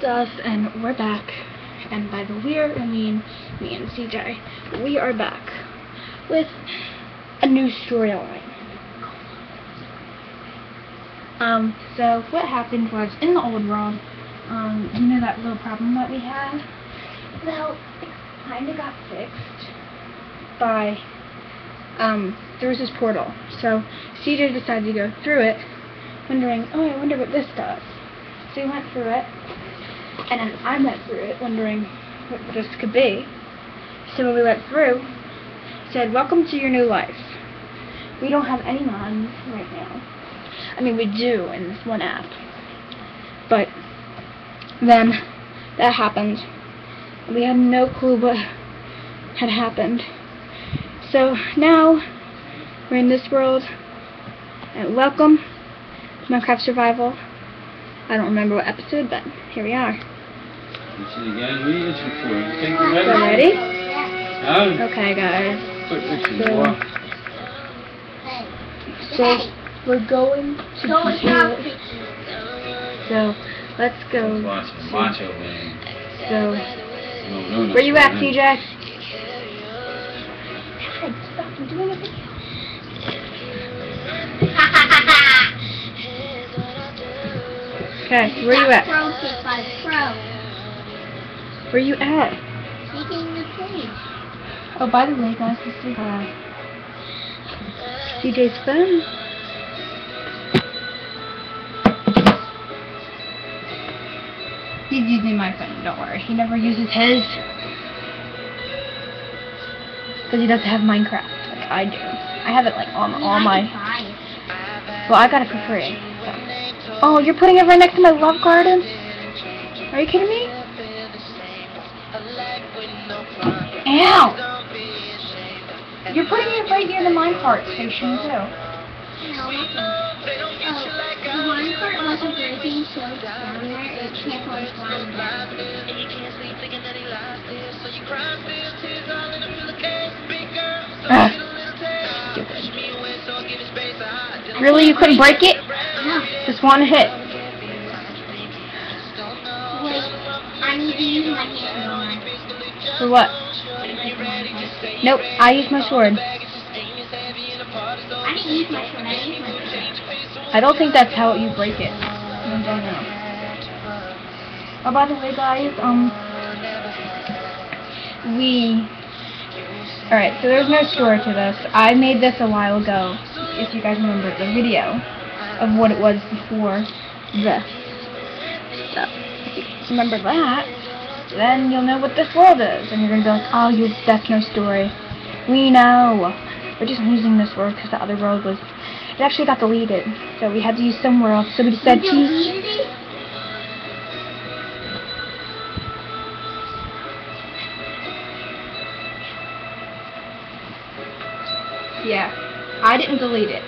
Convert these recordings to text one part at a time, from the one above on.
it's us, and we're back. And by the we're, I mean me and CJ. We are back with a new storyline. Um, so what happened was in the old world, um, you know that little problem that we had? Well, it kinda got fixed by um there was this portal. So CJ decided to go through it, wondering, oh I wonder what this does. So he went through it and then I went through it wondering what this could be. So when we went through, said, Welcome to your new life. We don't have any mods right now. I mean, we do in this one app. But then that happened. We had no clue what had happened. So now we're in this world. And welcome to Minecraft Survival. I don't remember what episode, but here we are. So ready? No. Okay, guys. Quick, quick, So- walk. So we're going to Go do it. So let's go. Watching Macho Man. So No, no, no. where you at, man. TJ? I'm doing a. Okay, where you at? Where you at? Making the page. Oh, by the way, guys, this is uh, CJ's phone. He's using my phone, don't worry. He never uses his. Because he doesn't have Minecraft, like I do. I have it, like, on all my... Well, I got it for free. So. Oh, you're putting it right next to my love garden? Are you kidding me? Ow! You're putting it right near the minecart station, too. No. The one wasn't breaking, so it's down there. It kept on flying down. Really, you couldn't break it? No, Just one hit. I need to use my hand For what? Nope, I used my sword. I didn't use my sword. I used my sword. I don't think that's how you break it. I don't know. Oh, by the way, guys, um, we. Alright, so there's no story to this. I made this a while ago, if you guys remember the video of what it was before this. So, if you remember that, then you'll know what this world is. And you're gonna be like, oh, you, that's no story. We know. We're just using this world because the other world was. It actually got deleted, so we had to use somewhere else. So we decided to You use. Yeah, I didn't delete it.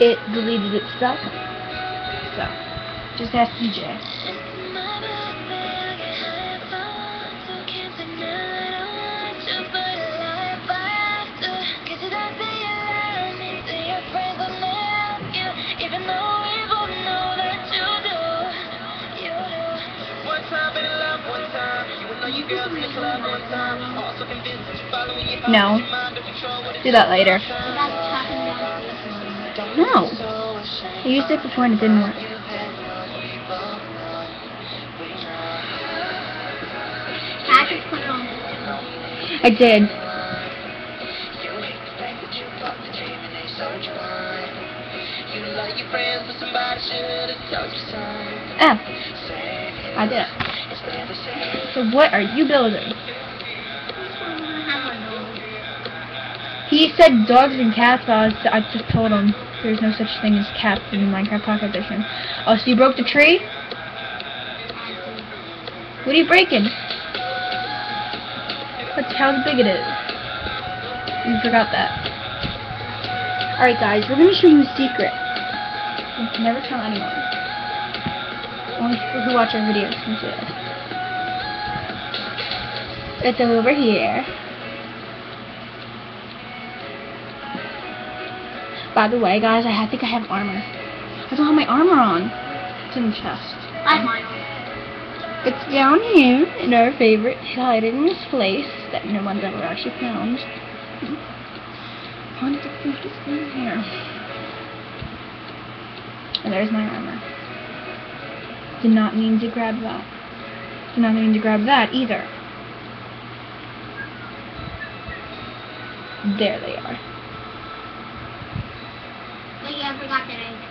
It deleted itself. So, just ask DJ. No. Do that later. No. I used it before and it didn't work. I did. Oh. I did it. So what are you building? He said dogs and cats, but I, was, I just told him there's no such thing as cats in Minecraft Pocket Edition. Oh, so you broke the tree? What are you breaking? That's how big it is. You forgot that. Alright guys, we're gonna show you a secret. You can never tell anyone. Only people who watch our videos can see it. It's over here. By the way, guys, I think I have armor. I don't have my armor on. It's in the chest. I have mine on. It's down here in our favorite hiding place that no one's ever actually found. Food is in here. And there's my armor. Did not mean to grab that. Did not mean to grab that either. There they are. But yeah, I forgot that I.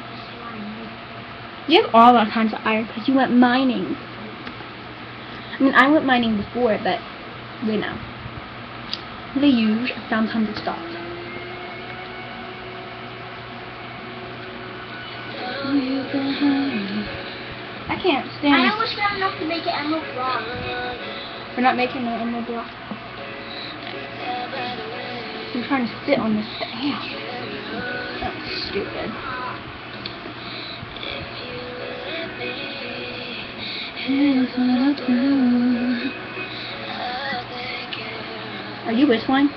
You have all that kinds of iron because you went mining. I mean, I went mining before, but you know. The huge. I found tons of stuff. Can't I stand almost found enough to make an emerald rock. We're not making an emerald block. I'm trying to sit on this. Ow. That's stupid. Are you whistling?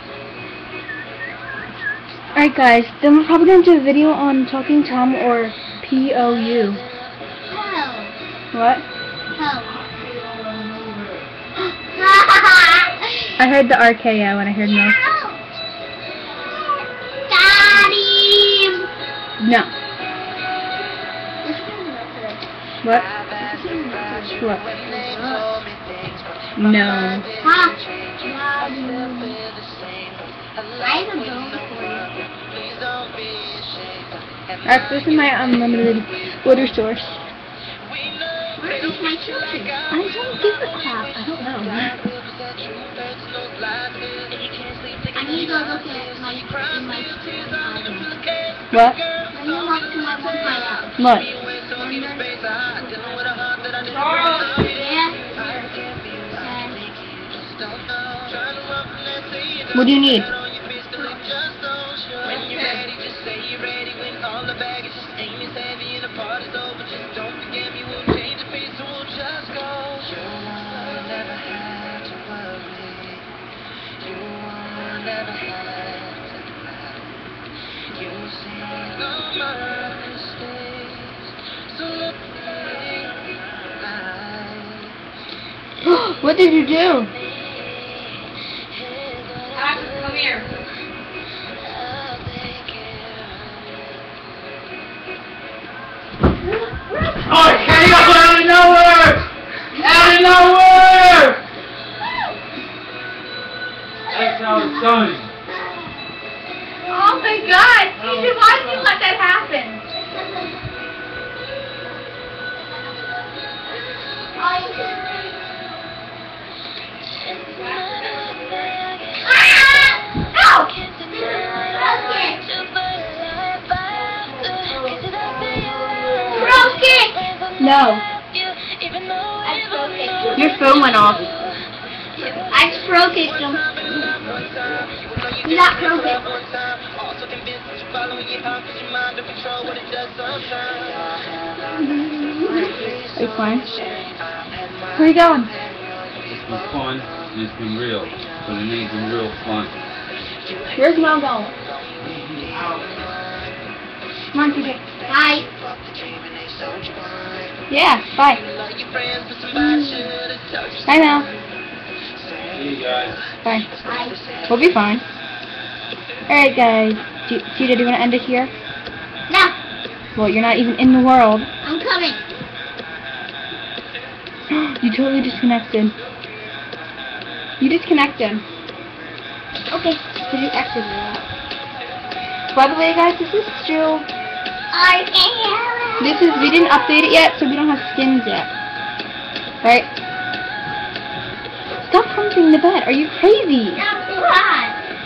Alright guys, then we're probably going to do a video on Talking Tom or P-O-U. What? I heard the RKO when I heard no. Daddy! No. What? What? No. Huh? I have a bone for you. Alright, this is my unlimited water source. Is my children? I don't give a crap. I don't know. I need to look at my, in my. What? Me walk to my one hideout. What? Yeah. What do you need? What did you do? Come here. Oh, it came up out of nowhere! Out of nowhere! That's how it's done. No. I broke it. Your phone went off. I just broke it. so- You got broke it. Are you fine? Where are you going? It's been fun, and it's been real. But it ain't been real fun. Where's Mel going? Come on, TJ. Bye. Yeah, bye. Bye now. See you guys. Bye. Bye. We'll be fine. Alright guys. Do, TJ, do you want to end it here? No, Well, you're not even in the world. I'm coming. you totally disconnected. You disconnected. Okay. Did you exit? By the way, guys, this is still... I can This is... We didn't update it yet, so we don't have skins yet. Right? Stop humping the bed. Are you crazy? I'm too.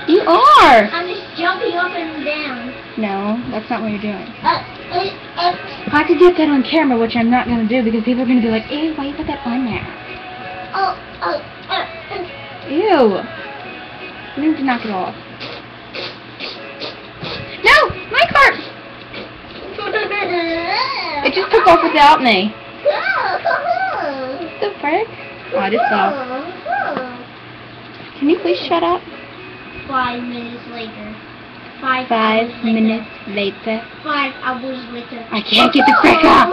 You are! I'm just jumping up and down. No, that's not what you're doing. Uh, uh, uh, I could get that on camera, which I'm not going to do because people are going to be like, ew, why you put that on there? oh, oh, uh, uh. Ew. You need to knock it off. It just took off without me. What the frick? Oh, I just saw. Can you please shut up? Five minutes later. Five, Five hours later. minutes later. Five hours later. I can't get the frick up!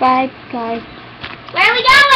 Bye, guys. Where are we going?